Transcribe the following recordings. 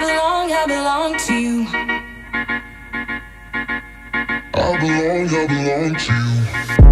belong, I belong to you. I belong, I belong to you.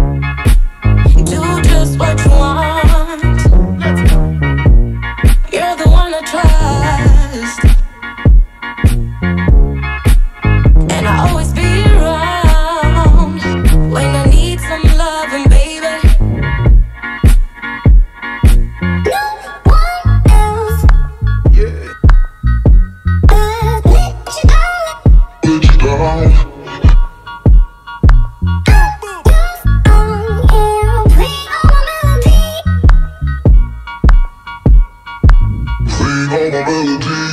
All my melodies.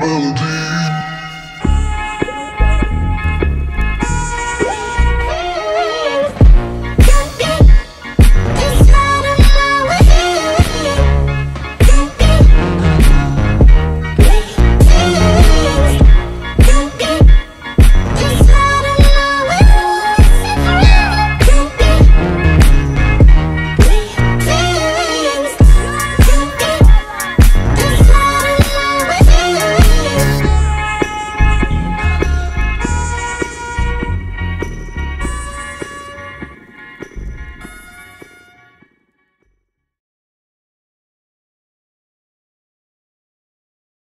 melody.